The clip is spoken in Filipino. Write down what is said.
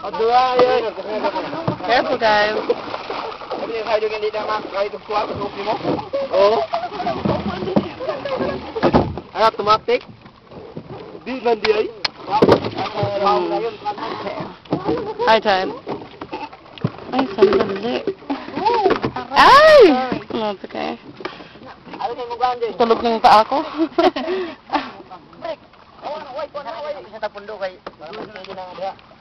Careful, guys. Oh. Kayo yung hindi naman, kayo yung kuha, tutupi mo. Oo. Anak, tumatik. Di, nandi ay. High time. Ay, sandali. Ay! Oh, it's okay. Tulog ng paa ko. Break! Awan, away po na away. Isa tapon do kay. Ano na